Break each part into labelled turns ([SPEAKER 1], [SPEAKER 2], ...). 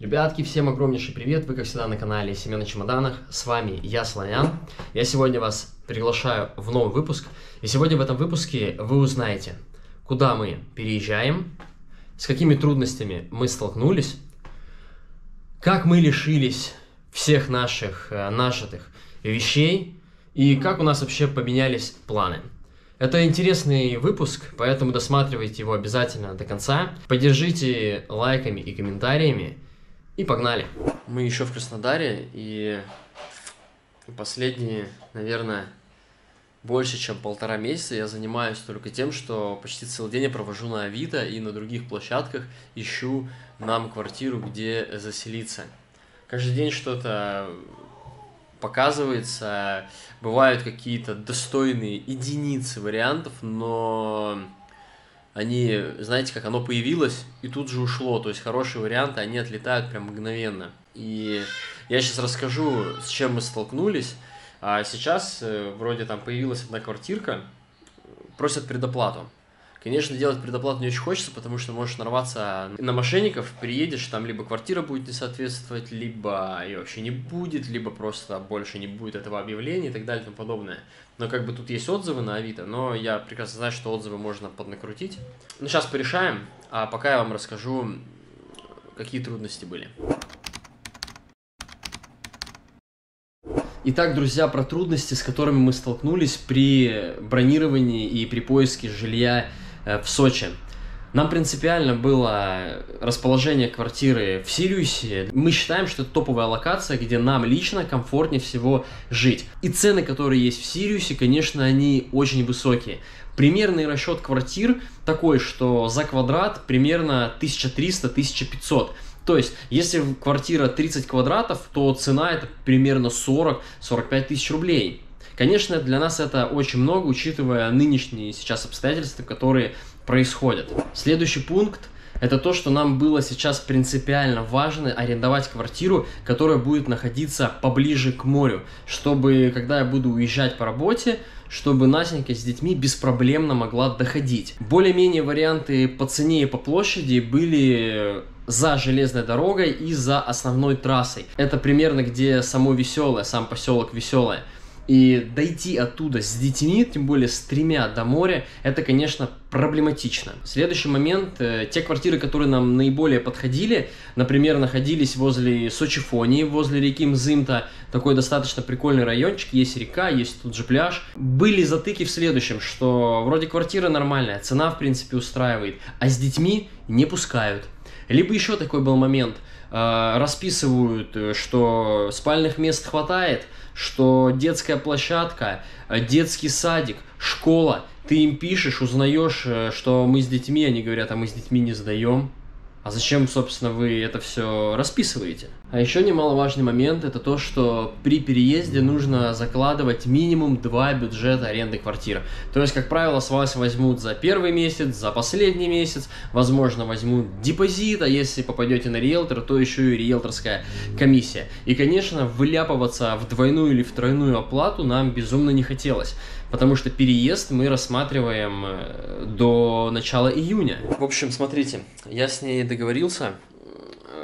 [SPEAKER 1] Ребятки, всем огромнейший привет! Вы, как всегда, на канале Семена Чемоданах. С вами я, Слоян. Я сегодня вас приглашаю в новый выпуск. И сегодня в этом выпуске вы узнаете, куда мы переезжаем, с какими трудностями мы столкнулись, как мы лишились всех наших э, нажитых вещей и как у нас вообще поменялись планы. Это интересный выпуск, поэтому досматривайте его обязательно до конца. Поддержите лайками и комментариями. И погнали. Мы еще в Краснодаре, и последние, наверное, больше, чем полтора месяца я занимаюсь только тем, что почти целый день я провожу на Авито и на других площадках ищу нам квартиру, где заселиться. Каждый день что-то показывается, бывают какие-то достойные единицы вариантов, но они, знаете, как оно появилось и тут же ушло. То есть хорошие варианты, они отлетают прям мгновенно. И я сейчас расскажу, с чем мы столкнулись. А сейчас э, вроде там появилась одна квартирка, просят предоплату. Конечно, делать предоплату не очень хочется, потому что можешь нарваться на мошенников, приедешь, там либо квартира будет не соответствовать, либо ее вообще не будет, либо просто больше не будет этого объявления и так далее и тому подобное. Но как бы тут есть отзывы на Авито, но я прекрасно знаю, что отзывы можно поднакрутить. Ну, сейчас порешаем, а пока я вам расскажу, какие трудности были. Итак, друзья, про трудности, с которыми мы столкнулись при бронировании и при поиске жилья в Сочи. Нам принципиально было расположение квартиры в Сириусе. Мы считаем, что это топовая локация, где нам лично комфортнее всего жить. И цены, которые есть в Сириусе, конечно, они очень высокие. Примерный расчет квартир такой, что за квадрат примерно 1300-1500. То есть, если квартира 30 квадратов, то цена это примерно 40-45 тысяч рублей. Конечно, для нас это очень много, учитывая нынешние сейчас обстоятельства, которые происходят. Следующий пункт это то, что нам было сейчас принципиально важно арендовать квартиру, которая будет находиться поближе к морю, чтобы, когда я буду уезжать по работе, чтобы Насенька с детьми беспроблемно могла доходить. Более-менее варианты по цене и по площади были за железной дорогой и за основной трассой. Это примерно где само Веселое, сам поселок Веселое. И дойти оттуда с детьми, тем более с тремя до моря, это, конечно, проблематично. Следующий момент, э, те квартиры, которые нам наиболее подходили, например, находились возле Сочифонии, возле реки Мзымта, такой достаточно прикольный райончик, есть река, есть тут же пляж. Были затыки в следующем, что вроде квартира нормальная, цена, в принципе, устраивает, а с детьми не пускают. Либо еще такой был момент, э, расписывают, э, что спальных мест хватает, что детская площадка, э, детский садик, школа, ты им пишешь, узнаешь, что мы с детьми, они говорят, а мы с детьми не сдаем. А зачем, собственно, вы это все расписываете? А еще немаловажный момент это то, что при переезде нужно закладывать минимум два бюджета аренды квартиры. То есть, как правило, с вас возьмут за первый месяц, за последний месяц, возможно, возьмут депозит, а если попадете на риэлтора, то еще и риэлторская комиссия. И, конечно, выляпываться в двойную или в тройную оплату нам безумно не хотелось потому что переезд мы рассматриваем э, до начала июня. В общем, смотрите, я с ней договорился,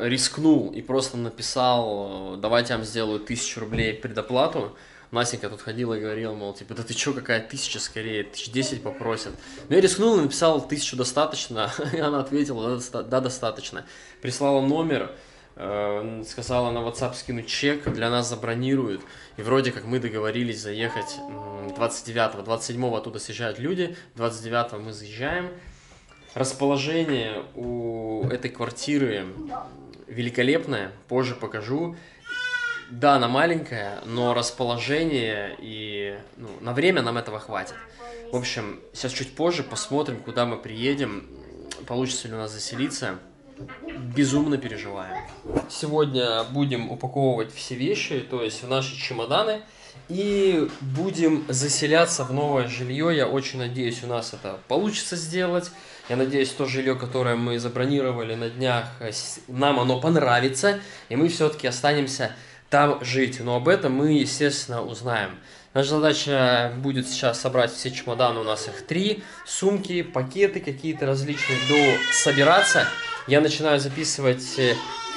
[SPEAKER 1] рискнул и просто написал, давайте я вам сделаю тысячу рублей предоплату. Насенька тут ходила и говорила, мол, типа, да ты чё, какая тысяча скорее, тысяч десять попросят. Но я рискнул и написал, тысячу достаточно, и она ответила, да, да, достаточно. Прислала номер, э, сказала на WhatsApp скинуть чек, для нас забронируют. И вроде как мы договорились заехать 29-го, 27-го оттуда съезжают люди, 29-го мы заезжаем. Расположение у этой квартиры великолепное, позже покажу. Да, она маленькая, но расположение и ну, на время нам этого хватит. В общем, сейчас чуть позже посмотрим, куда мы приедем, получится ли у нас заселиться. Безумно переживаем. Сегодня будем упаковывать все вещи, то есть в наши чемоданы. И будем заселяться в новое жилье. Я очень надеюсь, у нас это получится сделать. Я надеюсь, то жилье, которое мы забронировали на днях, э, нам оно понравится, и мы все-таки останемся там жить. Но об этом мы, естественно, узнаем. Наша задача будет сейчас собрать все чемоданы, у нас их три, сумки, пакеты какие-то различные, до собираться. Я начинаю записывать э,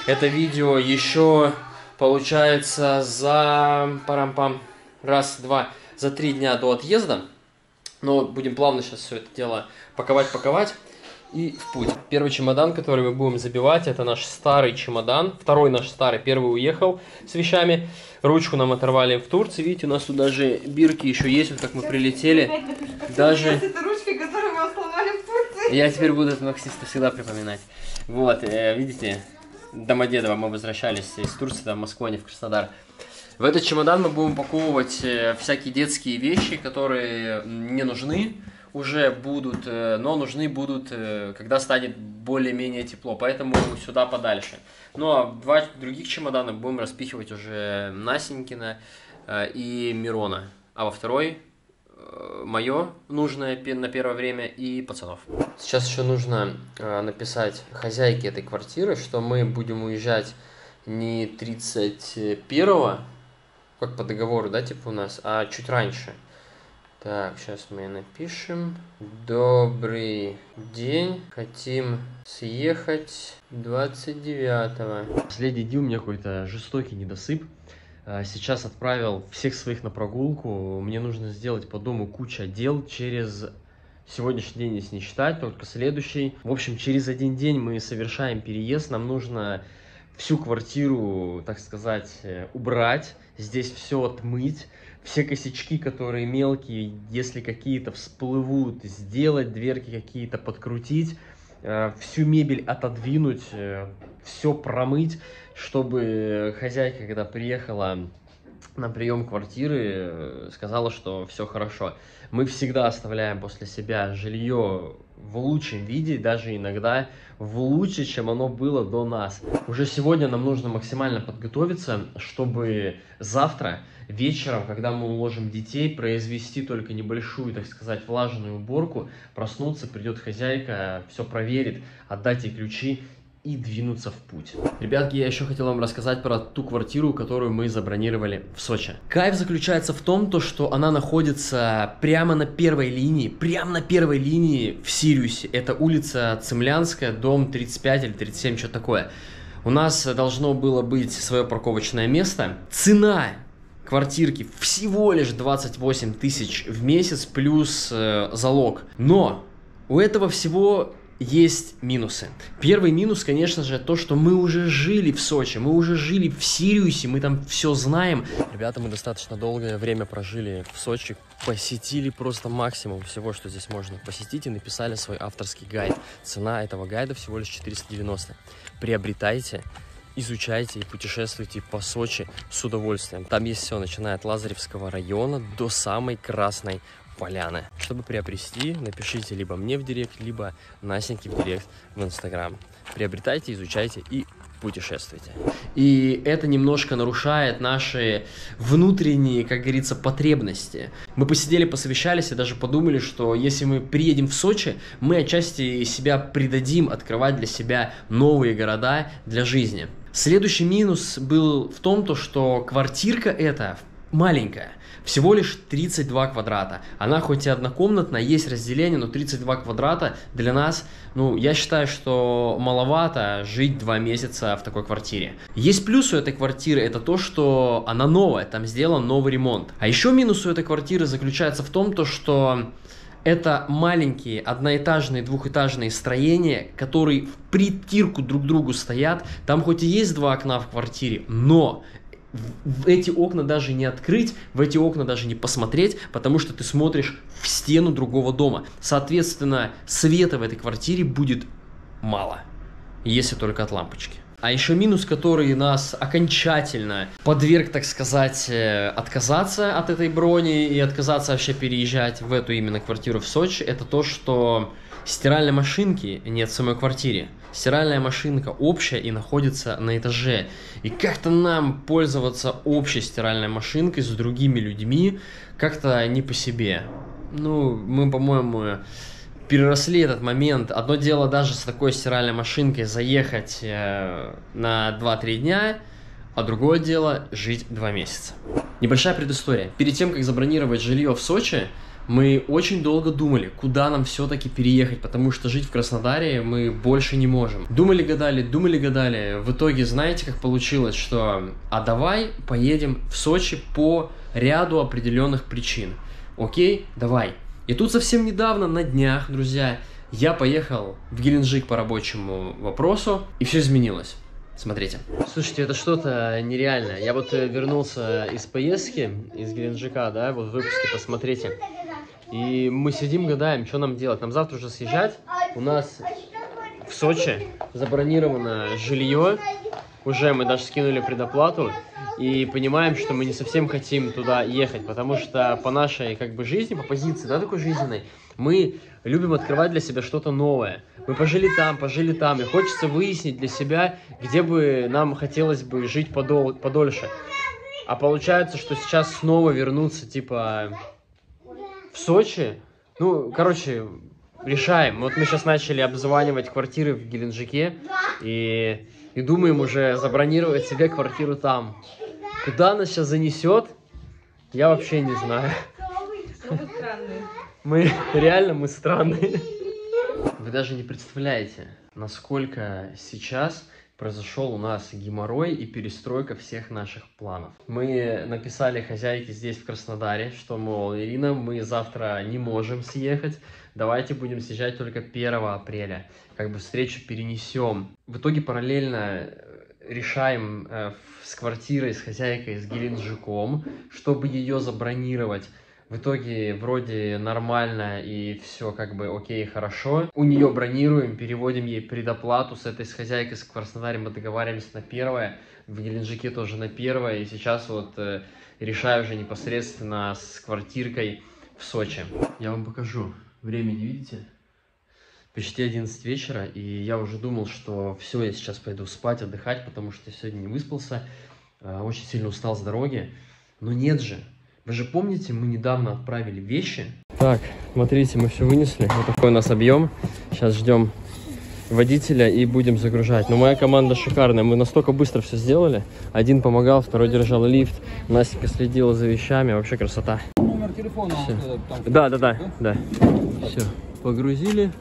[SPEAKER 1] это видео еще получается за парам-пам, раз, два, за три дня до отъезда. Но будем плавно сейчас все это дело паковать-паковать и в путь. Первый чемодан, который мы будем забивать, это наш старый чемодан. Второй наш старый, первый уехал с вещами. Ручку нам оторвали в Турции. Видите, у нас тут даже бирки еще есть, вот как мы прилетели. Даже... Я теперь буду это Максиста всегда припоминать. Вот, э, видите, Домодедово мы возвращались из Турции, там, в Москву, а не в Краснодар. В этот чемодан мы будем упаковывать э, всякие детские вещи, которые не нужны уже будут, э, но нужны будут, э, когда станет более-менее тепло, поэтому сюда подальше. Ну а два других чемодана будем распихивать уже Насенькина и Мирона, а во второй мое нужное на первое время и пацанов. Сейчас еще нужно написать хозяйке этой квартиры, что мы будем уезжать не 31 как по договору, да, типа у нас, а чуть раньше. Так, сейчас мы напишем. Добрый день. Хотим съехать 29-го. Последний день у меня какой-то жестокий недосып. А, сейчас отправил всех своих на прогулку. Мне нужно сделать по дому куча дел через сегодняшний день, если не считать, только следующий. В общем, через один день мы совершаем переезд. Нам нужно всю квартиру, так сказать, э, убрать здесь все отмыть, все косячки, которые мелкие, если какие-то всплывут, сделать, дверки какие-то подкрутить, э, всю мебель отодвинуть, э, все промыть, чтобы хозяйка, когда приехала на прием квартиры, э, сказала, что все хорошо. Мы всегда оставляем после себя жилье в лучшем виде, даже иногда в лучше, чем оно было до нас. Уже сегодня нам нужно максимально подготовиться, чтобы завтра вечером, когда мы уложим детей, произвести только небольшую, так сказать, влажную уборку, проснуться, придет хозяйка, все проверит, отдать ей ключи и двинуться в путь. Ребятки, я еще хотел вам рассказать про ту квартиру, которую мы забронировали в Сочи. Кайф заключается в том, то, что она находится прямо на первой линии, прямо на первой линии в Сириусе. Это улица Цемлянская, дом 35 или 37, что такое. У нас должно было быть свое парковочное место. Цена квартирки всего лишь 28 тысяч в месяц плюс э, залог. Но у этого всего есть минусы. Первый минус, конечно же, то, что мы уже жили в Сочи, мы уже жили в Сириусе, мы там все знаем. Ребята, мы достаточно долгое время прожили в Сочи, посетили просто максимум всего, что здесь можно посетить, и написали свой авторский гайд. Цена этого гайда всего лишь 490. Приобретайте, изучайте и путешествуйте по Сочи с удовольствием. Там есть все, начиная от Лазаревского района до самой Красной поляны. Чтобы приобрести, напишите либо мне в директ, либо Насеньке в директ в Инстаграм. Приобретайте, изучайте и путешествуйте. И это немножко нарушает наши внутренние, как говорится, потребности. Мы посидели, посовещались и даже подумали, что если мы приедем в Сочи, мы отчасти себя придадим открывать для себя новые города для жизни. Следующий минус был в том, то, что квартирка эта маленькая всего лишь 32 квадрата. Она хоть и однокомнатная, есть разделение, но 32 квадрата для нас, ну, я считаю, что маловато жить два месяца в такой квартире. Есть плюс у этой квартиры, это то, что она новая, там сделан новый ремонт. А еще минус у этой квартиры заключается в том, то, что это маленькие одноэтажные, двухэтажные строения, которые в притирку друг к другу стоят. Там хоть и есть два окна в квартире, но в эти окна даже не открыть, в эти окна даже не посмотреть, потому что ты смотришь в стену другого дома. Соответственно, света в этой квартире будет мало, если только от лампочки. А еще минус, который нас окончательно подверг, так сказать, э, отказаться от этой брони и отказаться вообще переезжать в эту именно квартиру в Сочи, это то, что стиральной машинки нет в самой квартире. Стиральная машинка общая и находится на этаже. И как-то нам пользоваться общей стиральной машинкой с другими людьми как-то не по себе. Ну, мы, по-моему, переросли этот момент. Одно дело даже с такой стиральной машинкой заехать э, на 2-3 дня, а другое дело жить 2 месяца. Небольшая предыстория. Перед тем, как забронировать жилье в Сочи, Мы очень долго думали, куда нам все-таки переехать, потому что жить в Краснодаре мы больше не можем. Думали, гадали, думали, гадали. В итоге, знаете, как получилось, что а давай поедем в Сочи по ряду определенных причин. Окей, давай. И тут совсем недавно, на днях, друзья, я поехал в Геленджик по рабочему вопросу, и все изменилось. Смотрите. Слушайте, это что-то нереальное. Я вот э, вернулся из поездки, из Геленджика, да, вот в выпуске, посмотрите. И мы сидим, гадаем, что нам делать. Нам завтра уже съезжать. У нас в Сочи забронировано жилье. Уже мы даже скинули предоплату. И понимаем, что мы не совсем хотим туда ехать, потому что по нашей как бы жизни, по позиции, да, такой жизненной, мы любим открывать для себя что-то новое. Мы пожили там, пожили там, и хочется выяснить для себя, где бы нам хотелось бы жить подол подольше. А получается, что сейчас снова вернуться, типа, в Сочи. Ну, короче, решаем. Вот мы сейчас начали обзванивать квартиры в Геленджике, и, и думаем уже забронировать себе квартиру там. Куда нас сейчас занесет, я вообще не знаю. Мы реально мы странные. Вы даже не представляете, насколько сейчас произошел у нас геморрой и перестройка всех наших планов. Мы написали хозяйке здесь, в Краснодаре, что, мол, Ирина, мы завтра не можем съехать, давайте будем съезжать только 1 апреля. Как бы встречу перенесем. В итоге параллельно решаем э, с квартирой, с хозяйкой, с Геленджиком, чтобы ее забронировать. В итоге вроде нормально и все как бы окей, хорошо. У нее бронируем, переводим ей предоплату с этой с хозяйкой, с Краснодарем мы договариваемся на первое, в Геленджике тоже на первое. И сейчас вот э, решаю уже непосредственно с квартиркой в Сочи. Я вам покажу. Время не видите? Почти 11 вечера, и я уже думал, что все, я сейчас пойду спать, отдыхать, потому что сегодня не выспался, э, очень сильно устал с дороги. Но нет же, вы же помните, мы недавно отправили вещи. Так, смотрите, мы все вынесли. Вот такой у нас объем. Сейчас ждем водителя и будем загружать. Но моя команда шикарная. Мы настолько быстро все сделали. Один помогал, второй держал лифт. Настя следила за вещами. Вообще красота.
[SPEAKER 2] Номер телефона. Вот, там,
[SPEAKER 1] Да, да, да, да. Все, погрузили.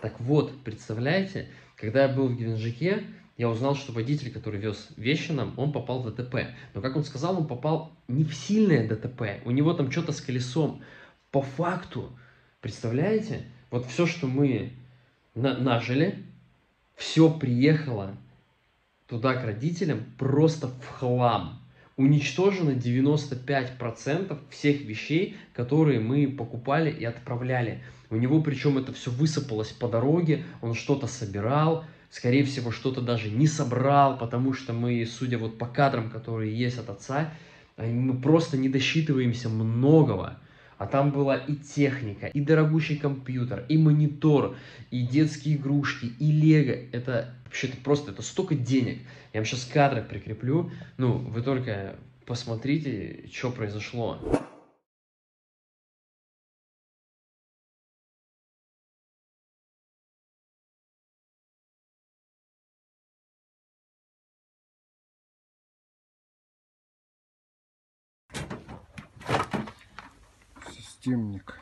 [SPEAKER 1] Так вот, представляете, когда я был в Геленджике, я узнал, что водитель, который вез вещи нам, он попал в ДТП. Но, как он сказал, он попал не в сильное ДТП. У него там что-то с колесом. По факту, представляете, вот все, что мы на- нажили, все приехало туда к родителям просто в хлам. Уничтожено 95% всех вещей, которые мы покупали и отправляли. У него причем это все высыпалось по дороге, он что-то собирал, скорее всего, что-то даже не собрал, потому что мы, судя вот по кадрам, которые есть от отца, а мы просто не досчитываемся многого. А там была и техника, и дорогущий компьютер, и монитор, и детские игрушки, и лего. Это вообще-то просто, это столько денег. Я вам сейчас кадры прикреплю. Ну, вы только посмотрите, что произошло.
[SPEAKER 2] Системник.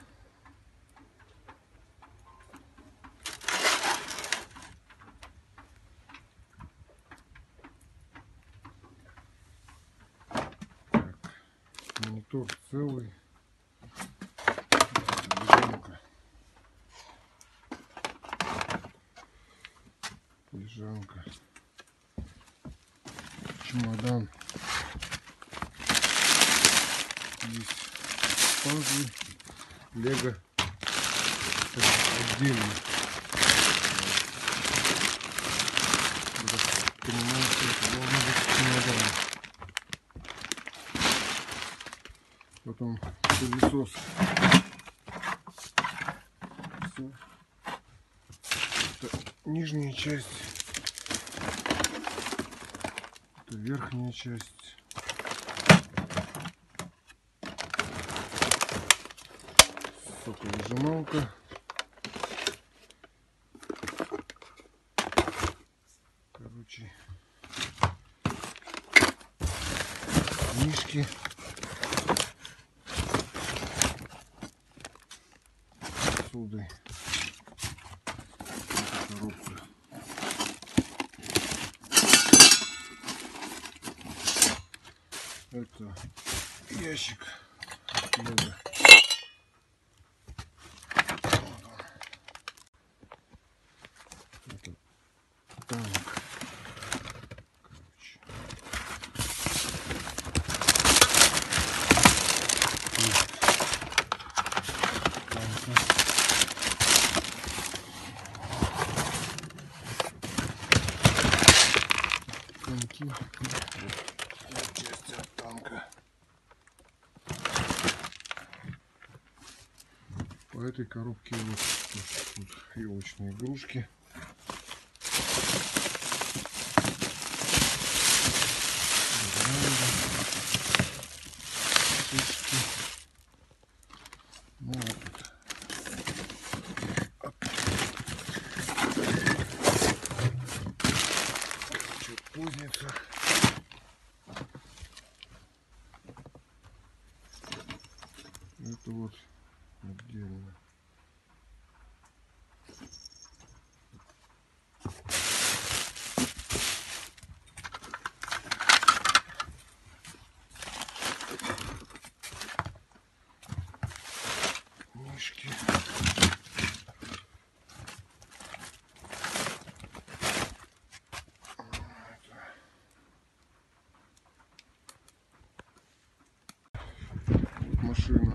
[SPEAKER 2] Так, монитор целый. Лежанка. Лежанка. Чемодан. Здесь пазлы, лего отдельно. Понимаю. Потом пылесос. Всё. Это нижняя часть. Это верхняя часть. Соковыжималка. Короче, книжки. Эта коробка. Это ящик лего. Вот он. Это танк. Короче. Танка. Вот части от танка. По этой коробке вот елочные игрушки. Гирлянда. Шишки. Ну, а тут Чуть кузница. Это вот отдельно. Мишки. Вот машина.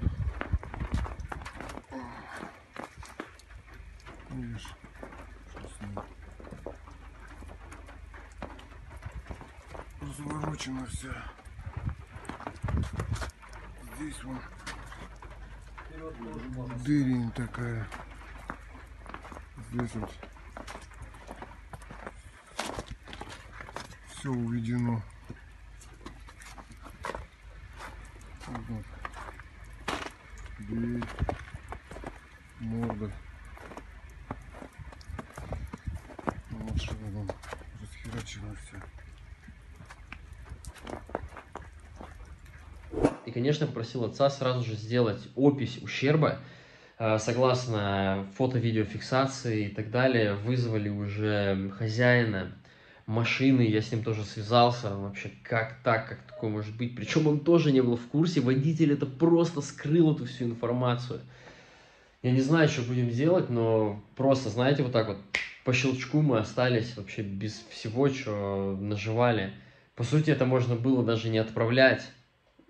[SPEAKER 2] Видишь, что с ней? Разворочена вся. Здесь вон дырень такая. Здесь вот все уведено. Вот. Дверь, морда. Ну, Машина вон расхерачена вся.
[SPEAKER 1] И, конечно, попросил отца сразу же сделать опись ущерба. Э, Согласно фото-видеофиксации и так далее, вызвали уже хозяина машины, я с ним тоже связался, вообще как так, как такое может быть, причем он тоже не был в курсе, водитель это просто скрыл эту всю информацию. Я не знаю, что будем делать, но просто, знаете, вот так вот по щелчку мы остались вообще без всего, что наживали. По сути, это можно было даже не отправлять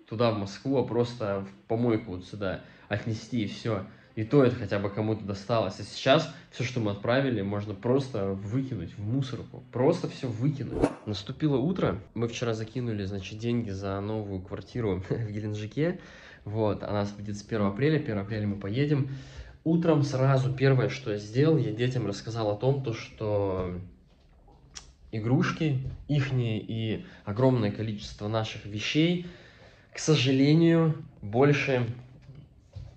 [SPEAKER 1] туда, в Москву, а просто в помойку вот сюда отнести и все. И то это хотя бы кому-то досталось. А сейчас все, что мы отправили, можно просто выкинуть в мусорку. Просто все выкинуть. Наступило утро. Мы вчера закинули, значит, деньги за новую квартиру в Геленджике. Вот, она будет с 1 апреля. 1 апреля мы поедем. Утром сразу первое, что я сделал, я детям рассказал о том, то, что игрушки ихние и огромное количество наших вещей, к сожалению, больше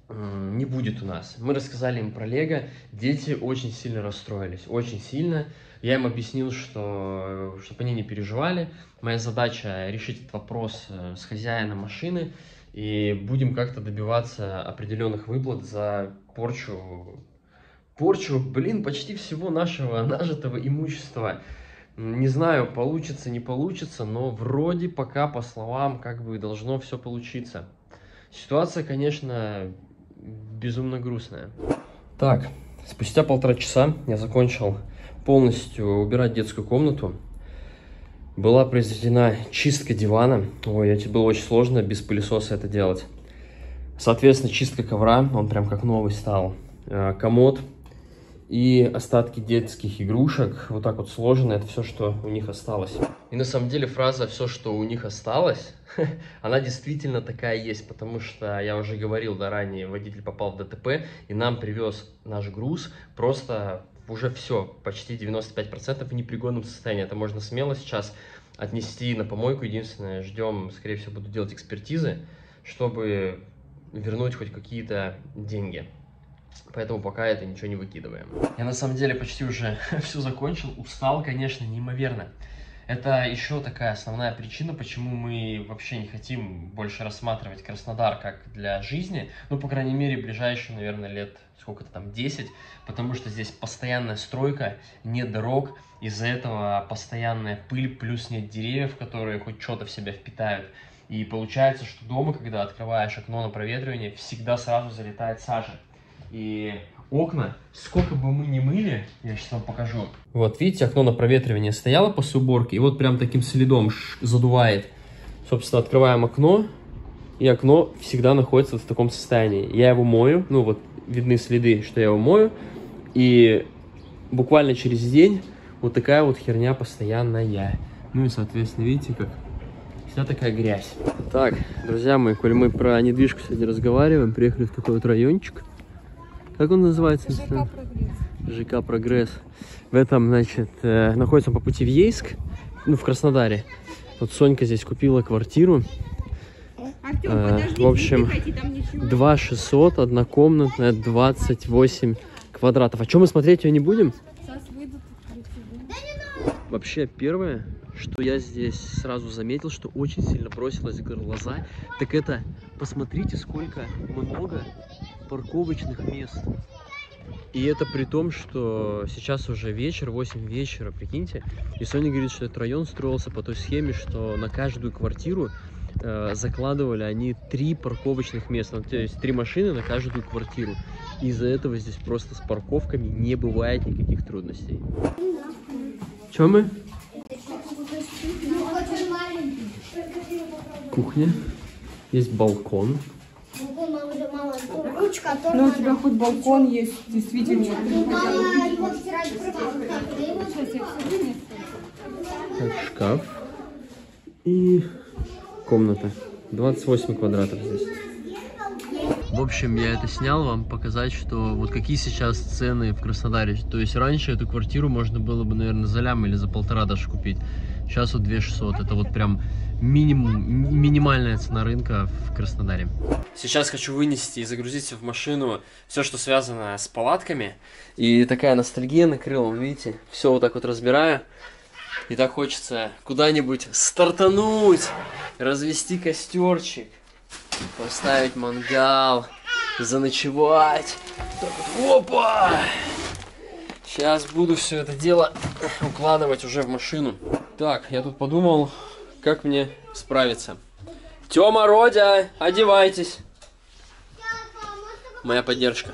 [SPEAKER 1] не будет у нас. Мы рассказали им про Лего, дети очень сильно расстроились, очень сильно. Я им объяснил, что чтобы они не переживали, моя задача решить этот вопрос э, с хозяином машины, и будем как-то добиваться определенных выплат за порчу, порчу, блин, почти всего нашего нажитого имущества. Не знаю, получится, не получится, но вроде пока, по словам, как бы должно все получиться. Ситуация, конечно, безумно грустная. Так, спустя полтора часа я закончил полностью убирать детскую комнату. Была произведена чистка дивана. Ой, это было очень сложно без пылесоса это делать. Соответственно, чистка ковра, он прям как новый стал. Э, Комод и остатки детских игрушек, вот так вот сложено, это все, что у них осталось. И на самом деле фраза «все, что у них осталось», она действительно такая есть, потому что я уже говорил, да, ранее, водитель попал в ДТП, и нам привез наш груз просто уже все, почти 95% в непригодном состоянии. Это можно смело сейчас отнести на помойку. Единственное, ждем, скорее всего, буду делать экспертизы, чтобы вернуть хоть какие-то деньги. Поэтому пока это ничего не выкидываем. Я на самом деле почти уже все закончил. Устал, конечно, неимоверно. Это еще такая основная причина, почему мы вообще не хотим больше рассматривать Краснодар как для жизни, ну, по крайней мере, ближайшие, наверное, лет сколько-то там, 10, потому что здесь постоянная стройка, нет дорог, из-за этого постоянная пыль, плюс нет деревьев, которые хоть что-то в себя впитают. И получается, что дома, когда открываешь окно на проветривание, всегда сразу залетает сажа. И окна, сколько бы мы ни мыли, я сейчас вам покажу. Вот, видите, окно на проветривание стояло после уборки, и вот прям таким следом задувает. Собственно, открываем окно, и окно всегда находится в таком состоянии. Я его мою, ну вот видны следы, что я его мою, и буквально через день вот такая вот херня постоянная. Ну и, соответственно, видите, как вся такая грязь. Так, друзья мои, коль мы про недвижку сегодня разговариваем, приехали в такой вот райончик. Как он называется?
[SPEAKER 3] ЖК «Прогресс».
[SPEAKER 1] ЖК «Прогресс». В этом, значит, э, находится по пути в Ейск, ну, в Краснодаре. Вот Сонька здесь купила квартиру.
[SPEAKER 3] Артём,
[SPEAKER 1] Э,
[SPEAKER 3] подождите,
[SPEAKER 1] в общем,
[SPEAKER 3] не тыкайте, там ничего.
[SPEAKER 1] 2 600, однокомнатная, 28 квадратов. А что мы смотреть ее не будем?
[SPEAKER 3] Сейчас выйдут ключевые.
[SPEAKER 1] Вообще, первое, что я здесь сразу заметил, что очень сильно бросилось в глаза, так это, посмотрите, сколько много парковочных мест. И это при том, что сейчас уже вечер, 8 вечера, прикиньте. И Соня говорит, что этот район строился по той схеме, что на каждую квартиру э, закладывали они три парковочных места. Ну, то есть три машины на каждую квартиру. Из-за этого здесь просто с парковками не бывает никаких трудностей. Чем мы? Кухня. Есть балкон.
[SPEAKER 3] Ну, у тебя хоть балкон есть, действительно.
[SPEAKER 1] Так, шкаф. И комната. 28 квадратов здесь. В общем, я это снял вам показать, что вот какие сейчас цены в Краснодаре. То есть раньше эту квартиру можно было бы, наверное, за лям или за полтора даже купить. Сейчас вот 2600. Это вот прям минимум, ми- минимальная цена рынка в Краснодаре. Сейчас хочу вынести и загрузить в машину все, что связано с палатками. И такая ностальгия накрыла, видите? Все вот так вот разбираю. И так хочется куда-нибудь стартануть, развести костерчик, поставить мангал, заночевать. Опа! Сейчас буду все это дело укладывать уже в машину. Так, я тут подумал, как мне справиться. Тёма, Родя, одевайтесь. Моя поддержка.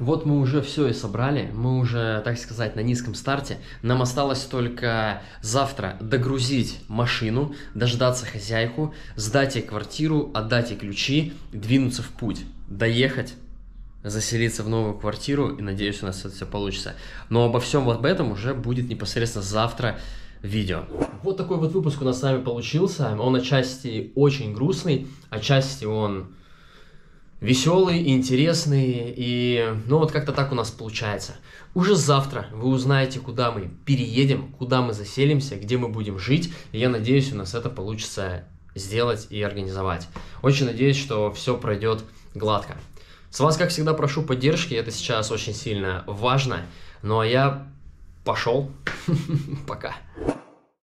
[SPEAKER 1] Вот мы уже все и собрали, мы уже, так сказать, на низком старте. Нам осталось только завтра догрузить машину, дождаться хозяйку, сдать ей квартиру, отдать ей ключи, двинуться в путь, доехать, заселиться в новую квартиру, и надеюсь, у нас это все получится. Но обо всем вот об этом уже будет непосредственно завтра видео. Вот такой вот выпуск у нас с вами получился. Он отчасти очень грустный, отчасти он веселый, интересный, и ну вот как-то так у нас получается. Уже завтра вы узнаете, куда мы переедем, куда мы заселимся, где мы будем жить, и я надеюсь, у нас это получится сделать и организовать. Очень надеюсь, что все пройдет гладко. С вас, как всегда, прошу поддержки, это сейчас очень сильно важно. Ну а я пошел. Пока.